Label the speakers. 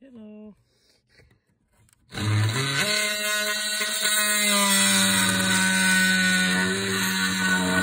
Speaker 1: Hello.